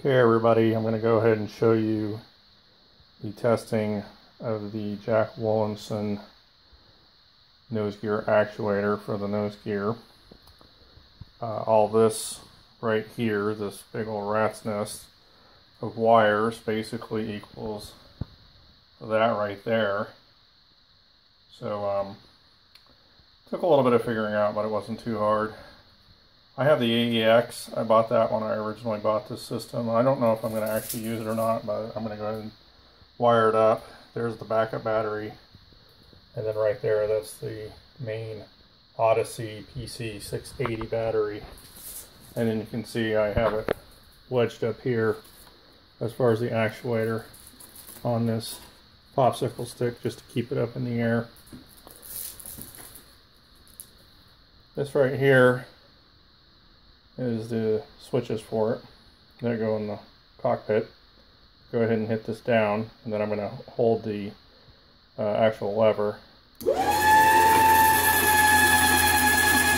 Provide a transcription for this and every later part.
Okay everybody, I'm going to go ahead and show you the testing of the Jack Wilhelmson nose gear actuator for the nose gear. Uh, all this right here, this big old rat's nest of wires basically equals that right there. So um, took a little bit of figuring out, but it wasn't too hard. I have the AEX. I bought that when I originally bought this system. I don't know if I'm going to actually use it or not, but I'm going to go ahead and wire it up. There's the backup battery. And then right there, that's the main Odyssey PC 680 battery. And then you can see I have it wedged up here as far as the actuator on this popsicle stick just to keep it up in the air. This right here is the switches for it that go in the cockpit. Go ahead and hit this down, and then I'm going to hold the uh, actual lever.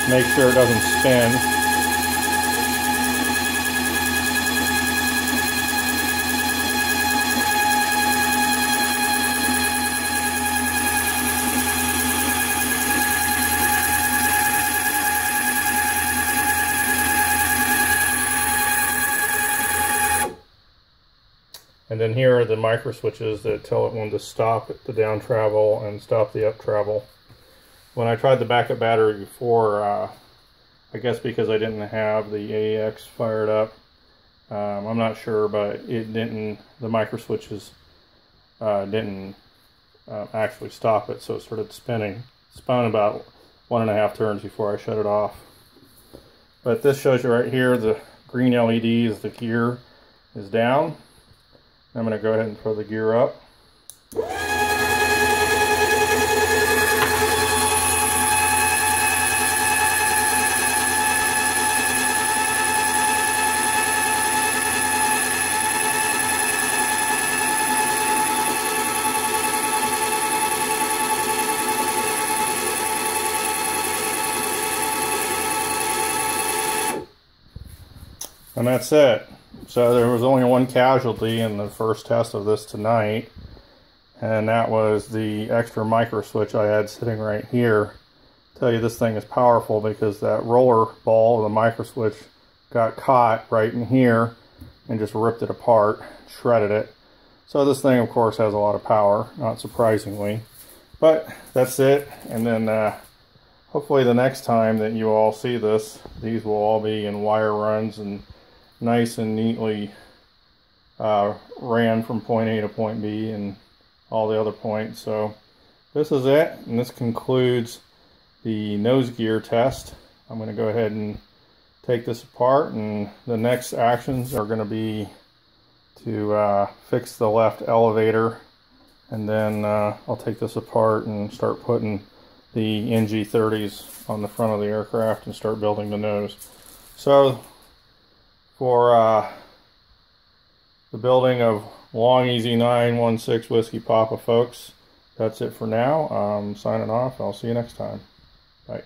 Make sure it doesn't spin. And then here are the micro switches that tell it when to stop the down travel and stop the up travel. When I tried the backup battery before, uh, I guess because I didn't have the AEX fired up, um, I'm not sure, but it didn't, the micro switches uh, didn't uh, actually stop it, so it started spinning. spun about one and a half turns before I shut it off. But this shows you right here, the green LED is the gear is down. I'm going to go ahead and throw the gear up. And that's it. So there was only one casualty in the first test of this tonight, and that was the extra micro switch I had sitting right here. Tell you this thing is powerful because that roller ball of the micro switch got caught right in here and just ripped it apart, shredded it. So this thing of course has a lot of power, not surprisingly. But that's it, and then uh, hopefully the next time that you all see this, these will all be in wire runs and nice and neatly uh, ran from point A to point B and all the other points. So this is it, and this concludes the nose gear test. I'm going to go ahead and take this apart, and the next actions are going to be to uh, fix the left elevator, and then uh, I'll take this apart and start putting the NG30s on the front of the aircraft and start building the nose. So for uh, the building of Long-EZ 916 Whiskey Papa, folks. That's it for now. I'm signing off. I'll see you next time. Bye.